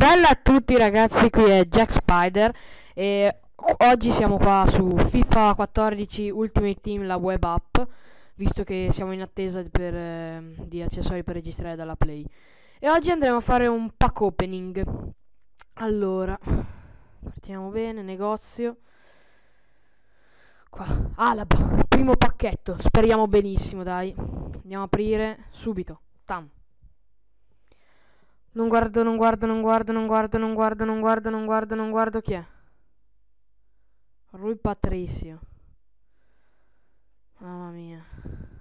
Bella a tutti ragazzi, qui è Jack Spider e oggi siamo qua su FIFA 14 Ultimate Team, la web app, visto che siamo in attesa per, eh, di accessori per registrare dalla Play. E oggi andremo a fare un pack opening. Allora, partiamo bene, negozio. Qua, Alaba, primo pacchetto, speriamo benissimo, dai. Andiamo a aprire subito, tam. Non guardo, non guardo, non guardo, non guardo, non guardo, non guardo, non guardo, non guardo chi è. Rui Patricio. Mamma mia,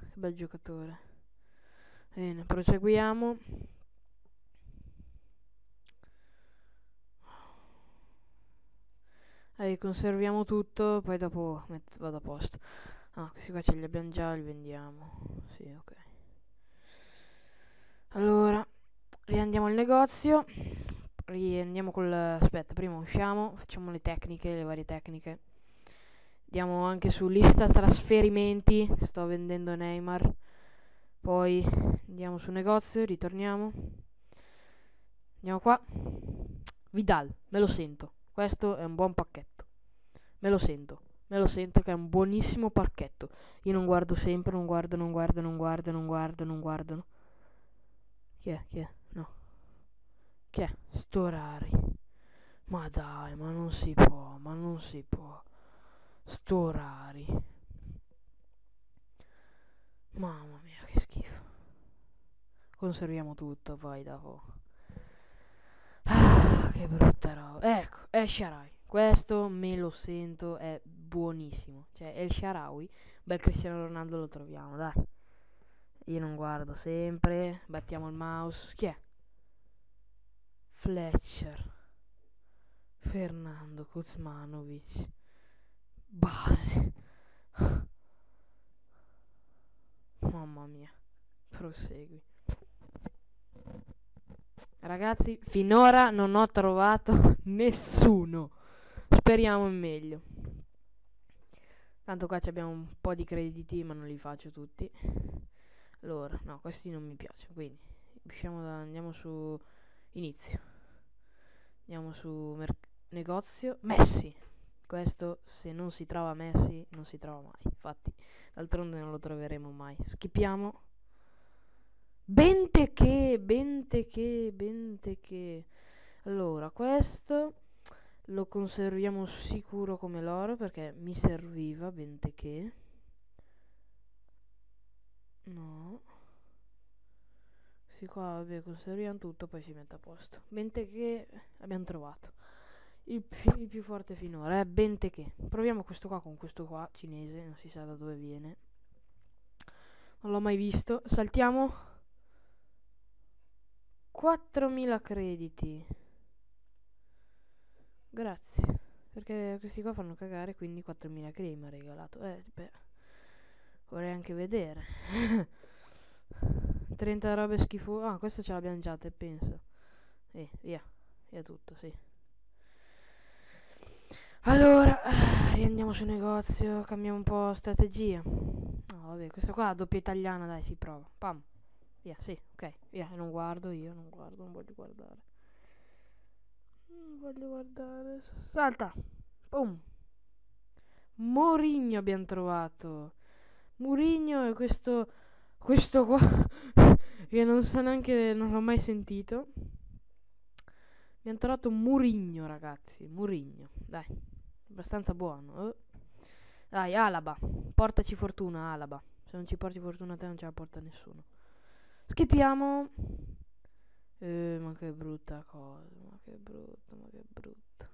che bel giocatore. Bene, proseguiamo. Ehi, conserviamo tutto, poi dopo vado a posto. Ah, questi qua ce li abbiamo già, li vendiamo. Sì, ok. Allora, riandiamo al negozio riandiamo col aspetta prima usciamo facciamo le tecniche le varie tecniche. Andiamo anche su lista trasferimenti sto vendendo Neymar. Poi andiamo su negozio ritorniamo. Andiamo qua. Vidal me lo sento. Questo è un buon pacchetto. Me lo sento. Me lo sento che è un buonissimo pacchetto. Io non guardo sempre non guardo non guardo non guardo non guardo non guardo. Chi è? Chi è che? Storari. Ma dai, ma non si può, ma non si può. Storari. Mamma mia, che schifo. Conserviamo tutto, poi dopo. Ah, che brutta roba. Ecco, è Sharai. Questo me lo sento, è buonissimo. Cioè, il Sharawi. Bel Cristiano Ronaldo lo troviamo, dai. Io non guardo sempre. Battiamo il mouse. Chi è? Fletcher, Fernando Kuzmanovic, Base. Mamma mia, prosegui. Ragazzi, finora non ho trovato nessuno. Speriamo in meglio. Tanto qua abbiamo un po' di crediti, ma non li faccio tutti. Allora, no, questi non mi piacciono, quindi usciamo da, andiamo su inizio. Andiamo su negozio. Messi. Questo se non si trova Messi non si trova mai. Infatti, d'altronde non lo troveremo mai. Schippiamo. Bente che, bente che, bente che. Allora, questo lo conserviamo sicuro come l'oro perché mi serviva, bente che. No. Questi qua, vabbè, conserviamo tutto, poi si mette a posto. Bente che abbiamo trovato. Il, il più forte finora, eh, bente che. Proviamo questo qua con questo qua, cinese, non si sa da dove viene. Non l'ho mai visto. Saltiamo. 4.000 crediti. Grazie. Perché questi qua fanno cagare, quindi 4.000 crediti mi ha regalato. Eh, beh. Vorrei anche vedere. 30 robe schifo. Ah, questa ce l'abbiamo già, te penso. E via. Via tutto, sì. Allora, riandiamo sul negozio, cambiamo un po' strategia. No, vabbè, questa qua doppia italiana, dai, si prova. Pam. Via, sì, ok. Via, non guardo io, non guardo, non voglio guardare. Non voglio guardare. Salta. Boom. Morigno abbiamo trovato. Murigno è questo questo qua che non sa neanche, non l'ho mai sentito. Mi hanno trovato Murigno, ragazzi. Murigno, dai, abbastanza buono. Eh. Dai, Alaba, portaci fortuna, Alaba. Se non ci porti fortuna a te non ce la porta nessuno. Schippiamo. Eh, ma che brutta cosa, ma che brutta, ma che brutta.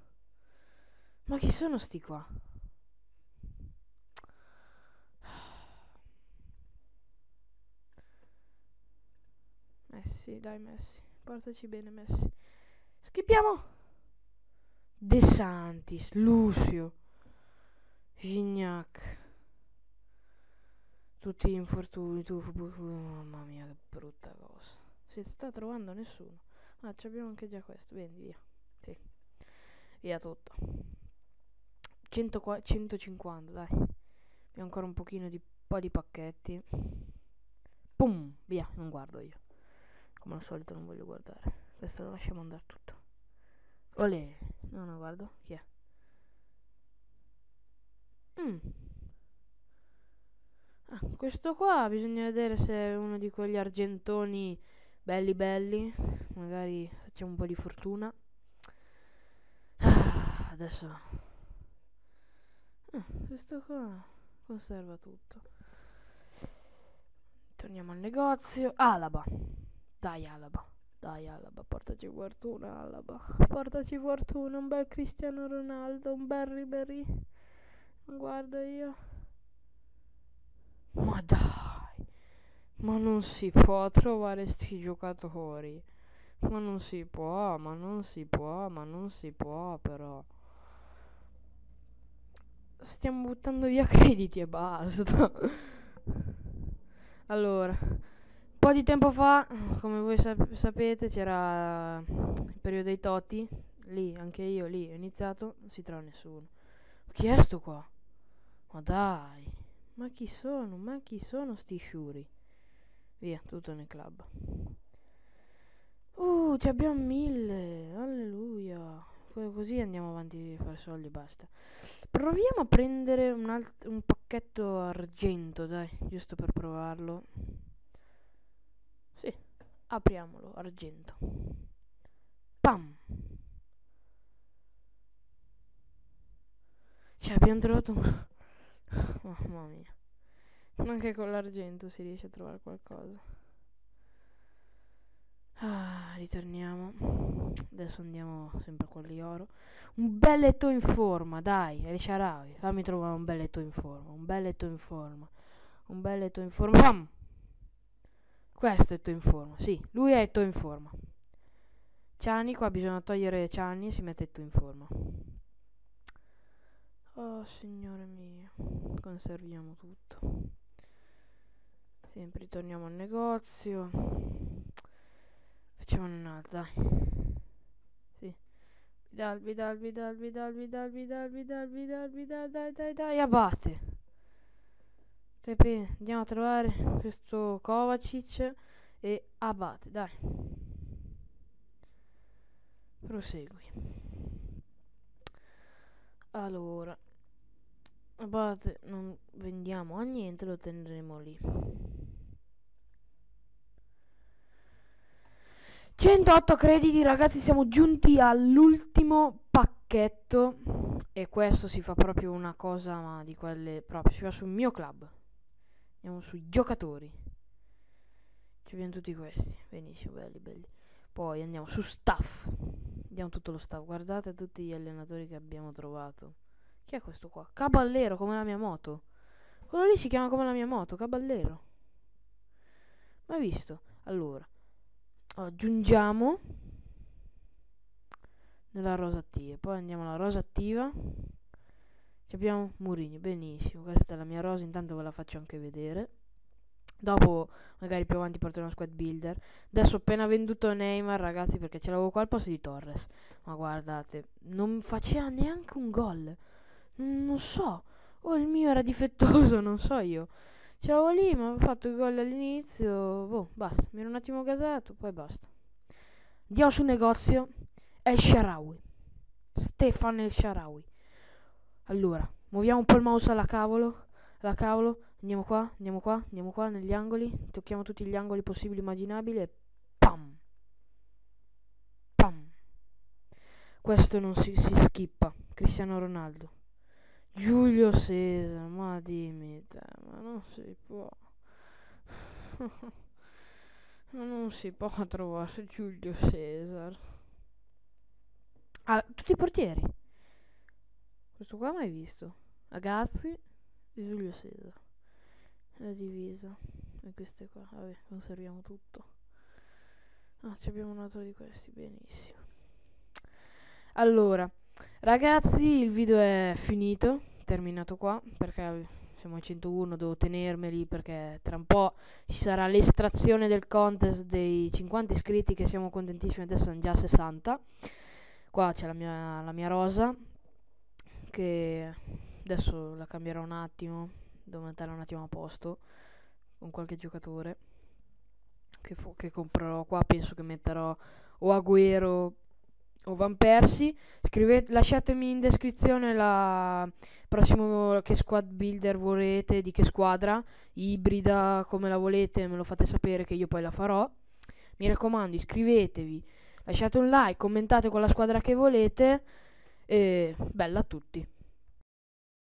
Ma chi sono sti qua? Messi, dai Messi. Portaci bene Messi. Schippiamo. De Santis, Lucio, Gignac. Tutti gli infortuni, tu, mamma mia che brutta cosa. Si sta trovando nessuno. Ah, abbiamo anche già questo. Vieni, via. Sì. Via tutto. 100, 150, dai. Abbiamo ancora un pochino di po' di pacchetti. Pum, via, non guardo io. Come al solito non voglio guardare. Questo lo lasciamo andare tutto. Olè. No, no, guardo. Chi è? Mm. Ah, questo qua bisogna vedere se è uno di quegli argentoni belli belli. Magari facciamo un po' di fortuna. Ah, adesso... Ah, questo qua conserva tutto. Torniamo al negozio. Alaba. Dai Alaba. Dai Alaba, portaci fortuna Alaba. Portaci fortuna, un bel Cristiano Ronaldo, un bel Ribery. Guarda io. Ma dai. Ma non si può trovare sti giocatori. Ma non si può, ma non si può, ma non si può però. Stiamo buttando via crediti e basta. allora, po' di tempo fa, come voi sap sapete, c'era il periodo dei Toti. Lì, anche io lì ho iniziato, non si trova nessuno. Chi è sto qua? Ma dai, ma chi sono? Ma chi sono sti sciuri? Via, tutto nel club. Uh, ci abbiamo mille. Alleluia. Così andiamo avanti a fare soldi e basta. Proviamo a prendere un, alt- un pacchetto argento, dai, giusto per provarlo. Apriamolo, argento. Pam. Cioè, abbiamo trovato un... Mamma mia. Anche con l'argento si riesce a trovare qualcosa. Ah, ritorniamo. Adesso andiamo sempre con di oro. Un bel letto in forma, dai, El Sharawi. Fammi trovare un bel letto in forma. Un bel letto in forma. Un bel letto in forma. Bam! Questo è letto in forma. Sì, lui è letto in forma. Ciani, qua bisogna togliere Ciani e si mette letto in forma. Oh, signore mio. Conserviamo tutto. Sempre ritorniamo al negozio. Facciamo un'altra. Sì. Vidal, Vidal, Vidal, Vidal, Vidal, Vidal, Vidal, Vidal, Vidal, dai, dai, dai, abbatte. Tepe, andiamo a trovare questo Kovacic e abbatte, dai. Prosegui. Allora, abbatte non vendiamo a niente, lo terremo lì. 108 crediti ragazzi siamo giunti all'ultimo pacchetto e questo si fa proprio una cosa ma di quelle proprio si fa sul mio club andiamo sui giocatori. Ci abbiamo tutti questi. Benissimo belli belli. Poi andiamo su staff. Andiamo tutto lo staff. Guardate tutti gli allenatori che abbiamo trovato. Chi è questo qua? Caballero come la mia moto. Quello lì si chiama come la mia moto Caballero. Mai visto? Allora aggiungiamo nella rosa attiva. Poi andiamo alla rosa attiva abbiamo Murigno benissimo questa è la mia rosa intanto ve la faccio anche vedere dopo magari più avanti porterò uno squad builder adesso ho appena venduto Neymar ragazzi perché ce l'avevo qua al posto di Torres ma guardate non faceva neanche un gol non so o il mio era difettoso non so io Ciao lì, ma ho fatto il gol all'inizio. Boh, basta. Mi ero un attimo gasato, poi basta. Andiamo sul negozio. El Sharawi. Stefan El Sharawi. Allora, muoviamo un po' il mouse alla cavolo. Alla cavolo. Andiamo qua, andiamo qua, andiamo qua negli angoli. Tocchiamo tutti gli angoli possibili immaginabili e pam. Pam. Questo non si, si skippa. Cristiano Ronaldo. Giulio Cesare, ma dimmi te, ma non si può. ma non si può trovare Giulio Cesare. Ah, tutti i portieri. Questo qua mai visto. Ragazzi e Giulio Cesare. La divisa. E queste qua. Vabbè, conserviamo tutto. Ah, abbiamo un altro di questi, benissimo. Allora. Ragazzi, il video è finito, terminato qua, perché siamo a 101, devo tenermeli perché tra un po' ci sarà l'estrazione del contest dei 50 iscritti che siamo contentissimi, adesso sono già 60. Qua c'è la mia, la mia rosa, che adesso la cambierò un attimo, devo metterla un attimo a posto con qualche giocatore che, che comprerò qua, penso che metterò o Agüero o Van Persie. Scrivete, lasciatemi in descrizione la prossimo che squad builder volete, di che squadra, ibrida, come la volete, me lo fate sapere che io poi la farò. Mi raccomando, iscrivetevi, lasciate un like, commentate con la squadra che volete e bella a tutti.